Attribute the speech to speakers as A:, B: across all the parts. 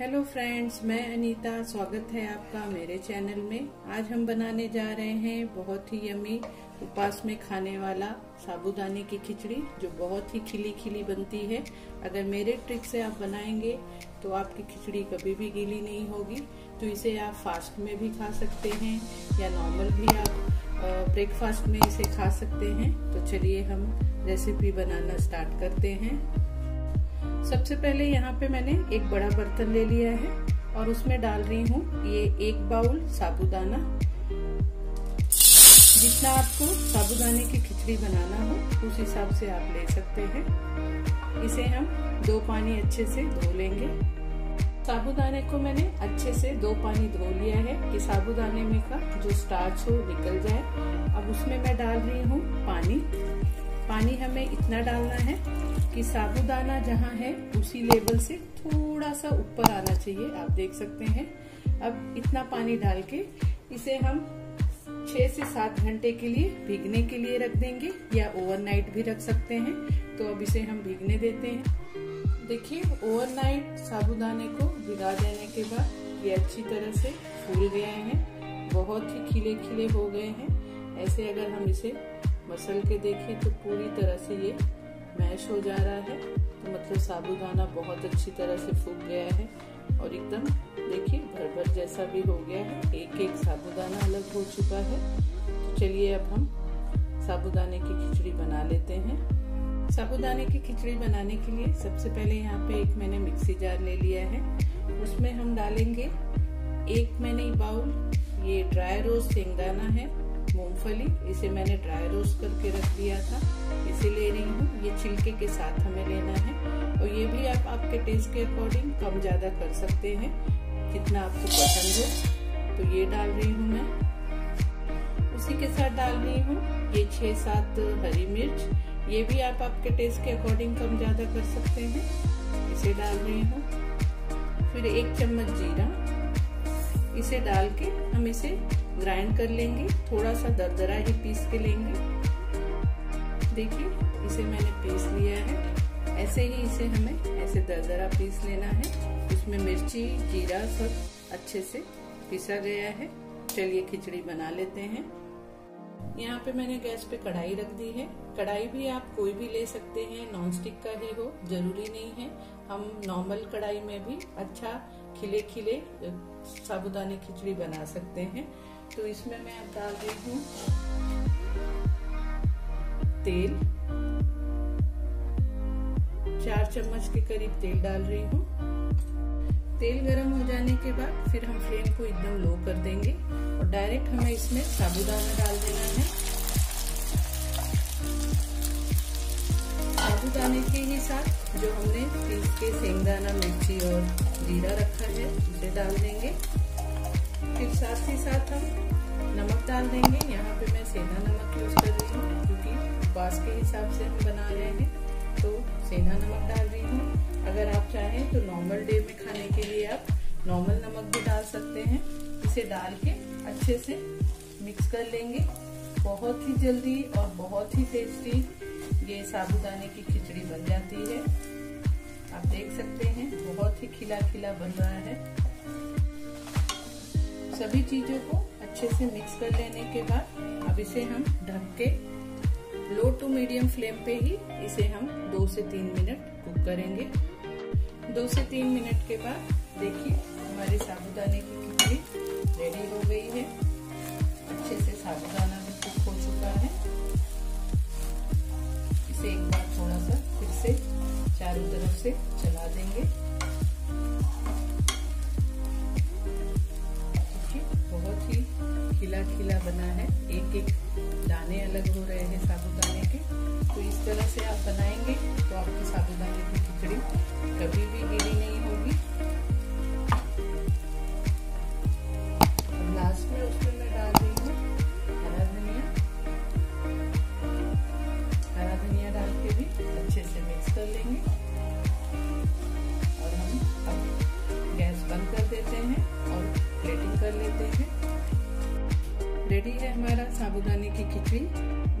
A: Hello friends मैं अनीता, स्वागत है आपका मेरे चैनल में। आज हम बनाने जा रहे हैं बहुत ही यमी उपवास में खाने वाला साबुदाने की खिचड़ी, जो बहुत ही खिली खिली बनती है। अगर मेरे ट्रिक से आप बनाएँगे तो आपकी खिचड़ी कभी भी गीली नहीं होगी। तो इसे आप फास्ट में भी खा सकते हैं, या नॉर्मल भी आप ब्रेकफास्ट में इसे खा सकते हैं। तो चलिए हम रेसिपी बनाना स्टार्ट करते हैं। सबसे पहले यहाँ पे मैंने एक बड़ा बर्तन ले लिया है और उसमें डाल रही हूँ ये एक बाउल साबुदाना। जितना आपको साबुदाने की खिचड़ी बनाना हो, उस हिसाब से आप ले सकते हैं। इसे हम दो पानी अच्छे से धो लेंगे। साबुदाने को मैंने अच्छे से दो पानी धो लिया है कि साबुदाने में का जो स्टार्च हो, निकल जाए। अब उसमें मैं डाल रही हूँ पानी। पानी हमें इतना डालना है कि साबुदाना जहाँ है, उसी लेवल से थोड़ा सा ऊपर आना चाहिए, आप देख सकते हैं। अब इतना पानी डाल के इसे हम छह से सात घंटे के लिए भीगने के लिए रख देंगे, या ओवरनाइट भी रख सकते हैं। तो अब इसे हम भीगने देते हैं। देखिए ओवरनाइट साबुदाने को भिगा देने के बाद ये अच्छी तरह से फूल गए हैं। बहुत ही खिले खिले हो गए हैं। ऐसे अगर हम इसे मसल के देखें तो पूरी तरह से ये मैश हो जा रहा है तो मतलब साबुदाना बहुत अच्छी तरह से फूक गया है और एकदम देखिए भर भर जैसा भी हो गया है एक एक साबुदाना अलग हो चुका है। तो चलिए अब हम साबुदाने की खिचड़ी बना लेते हैं। साबुदाने की खिचड़ी बनाने के लिए सबसे पहले यहाँ पे एक मैंने मिक्सी जार ले लिया है। उसमें हम डालेंगे एक मैंने बाउल, ये ड्राई रोज सेंगदाना है। मूंगफली, इसे मैंने ड्राई रोस्ट करके रख दिया था। इसे ले रही हूँ। ये छिलके के साथ हमें लेना है। और ये भी आप, आपके टेस्ट के अकॉर्डिंग कम ज़्यादा कर सकते हैं, जितना आपको पसंद हो। तो ये डाल रही हूँ मैं। उसी के साथ डाल रही हूँ ये छह सात हरी मिर्च। ये भी आप, आपके टेस्ट के अकॉर्डिंग कम ज़्यादा कर सकते हैं। इसे डाल रही हूँ। फिर एक चम्मच जीरा। इसे डाल के हम इसे ग्राइंड कर लेंगे थोड़ा सा दरदरा ही पीस के लेंगे। देखिए, इसे मैंने पीस लिया है। ऐसे ही इसे हमें, ऐसे दरदरा पीस लेना है। उसमें मिर्ची, जीरा सब अच्छे से पिसा गया है। चलिए खिचड़ी बना लेते हैं। यहाँ पे मैंने गैस पे कढ़ाई रख दी है। कढ़ाई भी आप कोई भी ले सकते हैं नॉन स्टिक का ही हो, ज़रूरी नहीं है। हम नॉर्मल कढ़ाई में भी अच्छा खिले खिले साबुदाने खिचड़ी बना सकते हैं। तो इसमें मैं डाल रही हूँ तेल। चार चम्मच के करीब तेल डाल रही हूँ। तेल गरम हो जाने के बाद फिर हम फ्लेम को एकदम लो कर देंगे और डायरेक्ट हमें इसमें साबुदाना डाल देना है। साबुदाने के ही साथ जो हमने पीस के सेंगदाना, मिर्ची और जीरा रखा है, उसे डाल देंगे। फिर साथ ही साथ हम नमक डाल देंगे। यहाँ पे मैं सेंधा नमक यूज़ कर रही हूँ, क्योंकि बास के हिसाब से हम बना रहे हैं। तो सेंधा नमक डाल रही हूँ। अगर आप चाहें तो नॉर्मल डे में खाने के लिए आप नॉर्मल नमक भी डाल सकते हैं। इसे डाल के अच्छे से मिक्स कर लेंगे। बहुत ही जल्दी और बहुत ही टेस्टी ये साबुदाने की खिचड़ी बन जाती है। आप देख सकते हैं, बहुत ही खिला खिला बन रहा है। सभी चीज़ों को अच्छे से मिक्स कर लेने के बाद अब इसे हम ढक के लो टू मीडियम फ्लेम पे ही इसे हम दो से तीन मिनट कुक करेंगे। दो से तीन मिनट के बाद देखिए हमारे साबुदाने की खिचड़ी रेडी हो गई है। अच्छे से साबुदाना भी कुक हो चुका है। इसे एक बार थोड़ा सा फिर से चारों तरफ़ से खिला बना है एक एक दाने अलग हो रहे हैं साबुदाने के। तो इस तरह से आप बनाएँगे तो आपकी साबुदाने की खिचड़ी कभी भी गीली नहीं होगी। लास्ट में मैं डाल हरा धनिया। हरा धनिया डाल के भी अच्छे से मिक्स कर लेंगे। और हम अब गैस बंद कर देते हैं और प्लेटिंग कर लेते हैं। रेडी है हमारा साबुदाने की खिचड़ी।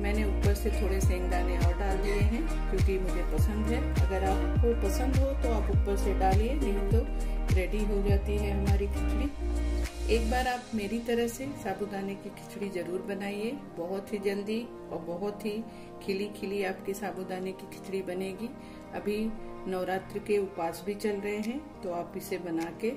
A: मैंने ऊपर से थोड़े सेंगदाने और डाल दिए हैं, क्योंकि मुझे पसंद है। अगर आपको पसंद हो तो आप ऊपर से डालिए, नहीं तो रेडी हो जाती है हमारी खिचड़ी। एक बार आप मेरी तरह से साबुदाने की खिचड़ी ज़रूर बनाइए। बहुत ही जल्दी और बहुत ही खिली खिली आपकी साबुदाने की खिचड़ी बनेगी। अभी नवरात्र के उपवास भी चल रहे हैं तो आप इसे बना के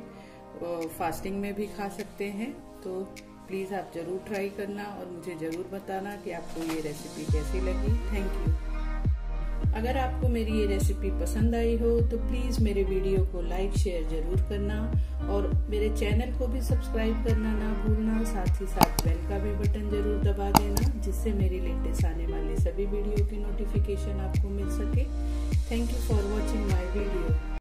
A: फास्टिंग में भी खा सकते हैं। तो प्लीज़ आप ज़रूर ट्राई करना और मुझे ज़रूर बताना कि आपको ये रेसिपी कैसी लगी। थैंक यू अगर आपको मेरी ये रेसिपी पसंद आई हो तो प्लीज़ मेरे वीडियो को लाइक, शेयर ज़रूर करना और मेरे चैनल को भी सब्सक्राइब करना ना भूलना। साथ ही साथ बेल का भी बटन ज़रूर दबा देना, जिससे मेरी लेटेस्ट आने वाले सभी वीडियो की नोटिफिकेशन आपको मिल सके। Thank you for watching my video